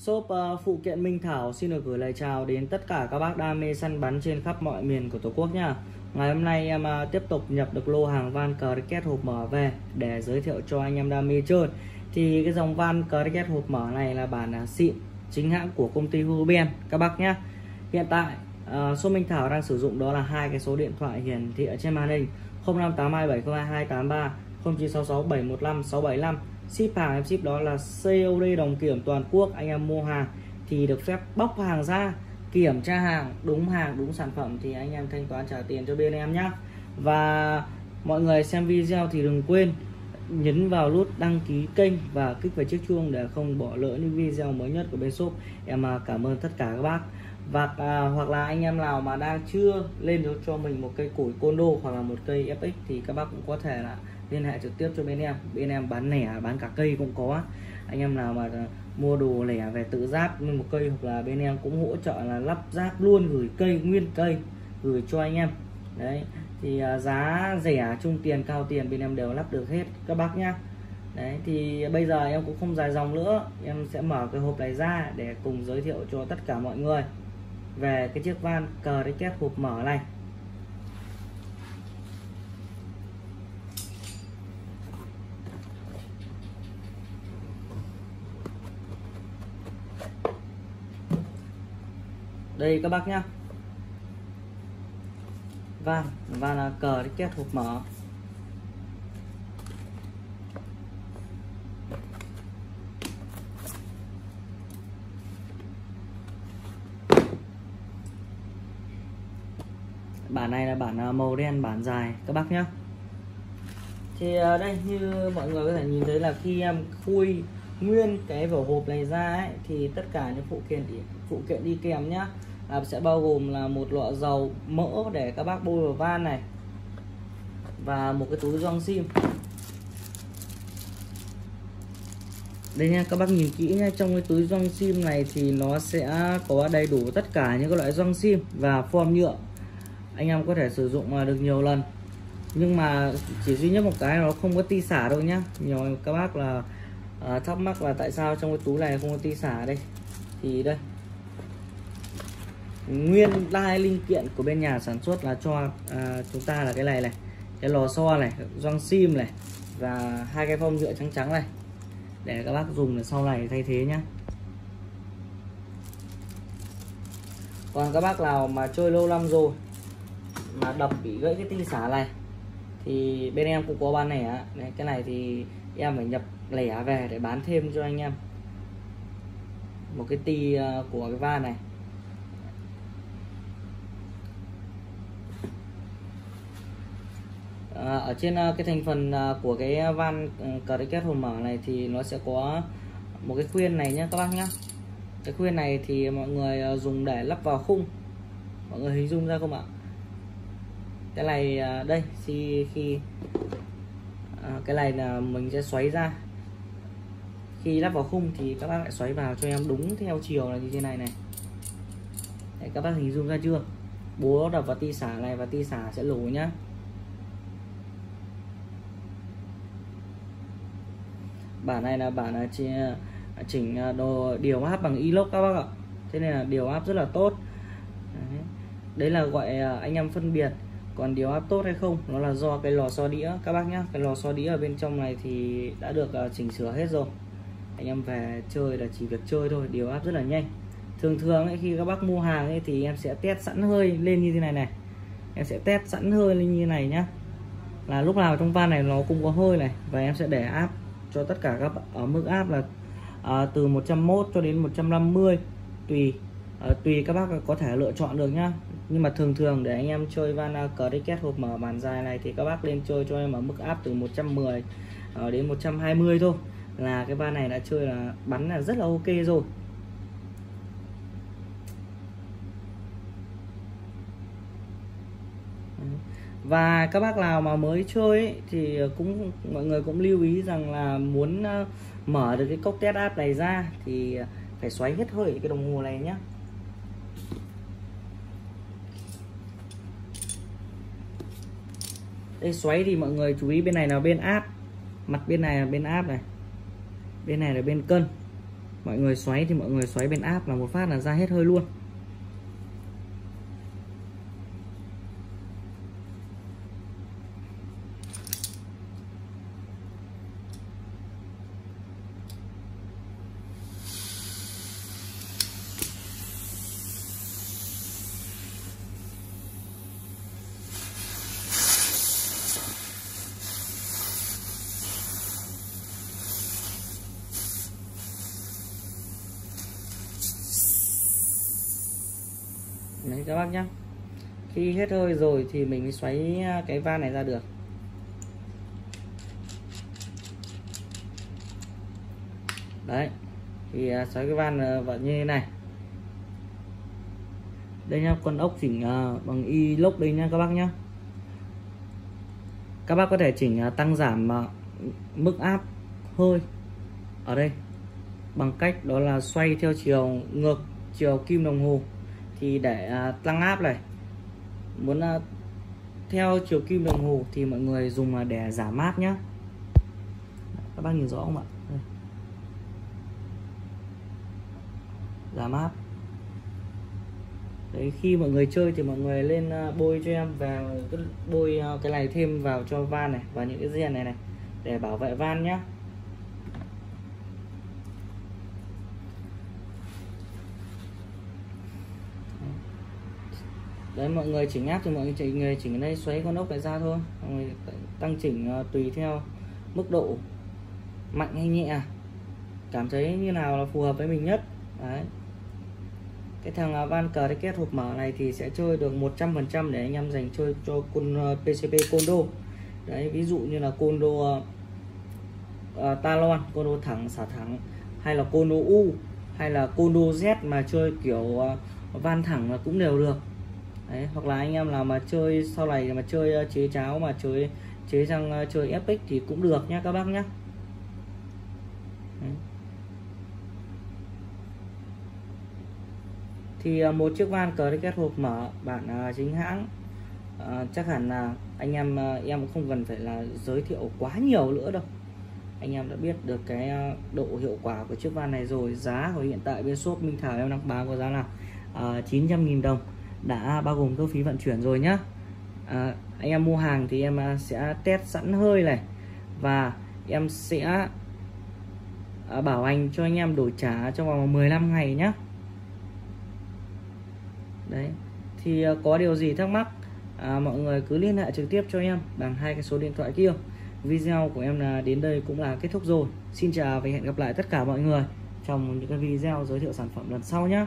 Shop ờ, phụ kiện Minh Thảo xin được gửi lời chào đến tất cả các bác đam mê săn bắn trên khắp mọi miền của Tổ quốc nha. Ngày hôm nay em ờ, tiếp tục nhập được lô hàng van cricket hộp mở về để giới thiệu cho anh em đam mê chơi. Thì cái dòng van cricket hộp mở này là bản ờ, xịn chính hãng của công ty Huben các bác nhé. Hiện tại uh, số Minh Thảo đang sử dụng đó là hai cái số điện thoại hiển thị ở trên màn hình 0582702283 0966715675 ship hàng em ship đó là COD đồng kiểm toàn quốc anh em mua hàng thì được phép bóc hàng ra kiểm tra hàng đúng hàng đúng sản phẩm thì anh em thanh toán trả tiền cho bên em nhé và mọi người xem video thì đừng quên nhấn vào nút đăng ký kênh và kích vào chiếc chuông để không bỏ lỡ những video mới nhất của bên shop. Em à, cảm ơn tất cả các bác. Và à, hoặc là anh em nào mà đang chưa lên được cho mình một cây củi côn đô hoặc là một cây FX thì các bác cũng có thể là liên hệ trực tiếp cho bên em. Bên em bán lẻ, bán cả cây cũng có. Anh em nào mà mua đồ lẻ về tự ráp một cây hoặc là bên em cũng hỗ trợ là lắp ráp luôn, gửi cây, nguyên cây, gửi cho anh em. Đấy, thì à, giá rẻ, trung tiền, cao tiền bên em đều lắp được hết. Các bác nhá. Đấy, thì bây giờ em cũng không dài dòng nữa. Em sẽ mở cái hộp này ra để cùng giới thiệu cho tất cả mọi người về cái chiếc van cờ đấy kép hộp mở này. Đây các bác nhá. Van và là cờ kết hộp mở. Bản này là bản à, màu đen, bản dài, các bác nhé thì à, đây, như mọi người có thể nhìn thấy là khi em khui nguyên cái vỏ hộp này ra ấy, thì tất cả những phụ kiện phụ kiện đi kèm nhá là sẽ bao gồm là một lọ dầu mỡ để các bác bôi vào van này và một cái túi gioăng sim. Đây nha các bác nhìn kỹ nha trong cái túi gioăng sim này thì nó sẽ có đầy đủ tất cả những cái loại gioăng sim và form nhựa. Anh em có thể sử dụng à, được nhiều lần. Nhưng mà chỉ duy nhất một cái nó không có ti xả đâu nhá. Nhiều các bác là à, thắc mắc là tại sao trong cái túi này không có ti xả đây? Thì đây. Nguyên đai linh kiện của bên nhà sản xuất là cho à, chúng ta là cái này này cái lò xo này gioăng sim này và hai cái phong nhựa trắng trắng này. Để các bác dùng để sau này thay thế nhá. Còn các bác nào mà chơi lâu năm rồi mà đập bị gãy cái tinh xả này thì bên em cũng có bán này á. Cái này thì em phải nhập lẻ về để bán thêm cho anh em. Một cái ti ờ, của cái van này. À, ở trên ờ, cái thành phần của cái van ừ, cricket hồ mở này thì nó sẽ có một cái khuyên này nhé các bác nhé cái khuyên này thì mọi người dùng để lắp vào khung. Mọi người hình dung ra không ạ? Cái này đây khi khi cái này là mình sẽ xoáy ra khi lắp vào khung thì các bác lại xoáy vào cho em đúng theo chiều là như thế này này. Đấy, các bác hình dung ra chưa? Búa đập vào ti xả này và ti xả sẽ lổ nhá. Bản này là bản là à, chỉnh à, đồ điều áp bằng inox các bác ạ. Thế nên là điều áp rất là tốt. Đấy, đấy là gọi à, anh em phân biệt còn điều áp tốt hay không. Nó là do cái lò xo đĩa. Các bác nhá cái lò xo đĩa ở bên trong này thì đã được chỉnh sửa hết rồi anh em về chơi là chỉ việc chơi thôi điều áp rất là nhanh. Thường thường ấy, khi các bác mua hàng ấy, thì em sẽ test sẵn hơi lên như thế này này. Em sẽ test sẵn hơi lên như này nhá. Là lúc nào trong van này nó cũng có hơi này và em sẽ để áp cho tất cả các ở mức áp là à, từ 101 cho đến 150 tùy à, tùy các bác có thể lựa chọn được nhá. Nhưng mà thường thường để anh em chơi van à, cricket hộp mở bàn dài này thì các bác lên chơi cho em ở mức áp từ 110 à, đến 120 thôi là cái van này đã chơi là bắn là rất là ok rồi. Và các bác nào mà mới chơi ấy, thì cũng mọi người cũng lưu ý rằng là muốn ờ, mở được cái cốc test app này ra thì phải xoáy hết hơi cái đồng hồ này nhé đây xoáy thì mọi người chú ý bên này là bên áp mặt bên này là bên áp này bên này là bên cân. Mọi người xoáy thì mọi người xoáy bên áp là một phát là ra hết hơi luôn. Đấy các bác nhá. Khi hết hơi rồi thì mình mới xoáy à, cái van này ra được. Đấy, thì à, xoáy cái van à, vào như thế này. Đây nhá, con ốc chỉnh bằng y lốc đây nha các bác nhá. Các bác có thể chỉnh tăng giảm mức áp hơi ở đây bằng cách đó là xoay theo chiều ngược, chiều kim đồng hồ thì để à, tăng áp này. Muốn à, theo chiều kim đồng hồ thì mọi người dùng à, để giảm áp nhé các bác nhìn rõ không ạ? Đây. giảm áp đấy, khi mọi người chơi thì mọi người lên bôi cho em và bôi cái này thêm vào cho van này và những cái gen này này để bảo vệ van nhé đấy mọi người chỉnh áp thì mọi người chỉnh người chỉnh đây xoáy con ốc này ra thôi. Mọi người tăng chỉnh ờ, tùy theo mức độ mạnh hay nhẹ. Cảm thấy như nào là phù hợp với mình nhất. Đấy. Cái thằng ờ, van cờ kết hộp mở này thì sẽ chơi được 100% để anh em dành chơi cho con ờ, PCP condo. Đấy ví dụ như là condo uh, Talon condo thẳng xả thẳng hay là condo U hay là condo Z mà chơi kiểu uh, van thẳng là cũng đều được. Đấy, hoặc là anh em nào mà chơi sau này mà chơi ờ, chế cháo mà chơi chế sang ờ, chơi FX thì cũng được nhá các bác nhá. Đấy. thì ờ, một chiếc van cờ kết hộp mở bản chính hãng. À, chắc hẳn là anh em em em không cần phải là giới thiệu quá nhiều nữa đâu. Anh em đã biết được cái độ hiệu quả của chiếc van này rồi. Giá của hiện tại bên shop Minh Thảo em đang bán có giá là uh, 900.000 đồng đã bao gồm cước phí vận chuyển rồi nhá. À, anh em mua hàng thì em à, sẽ test sẵn hơi này. Và em sẽ à, bảo hành cho anh em đổi trả trong vòng 15 ngày nhé đấy. Thì à, có điều gì thắc mắc à, mọi người cứ liên hệ trực tiếp cho em bằng hai cái số điện thoại kia. Video của em là đến đây cũng là kết thúc rồi. Xin chào và hẹn gặp lại tất cả mọi người trong những cái video giới thiệu sản phẩm lần sau nhé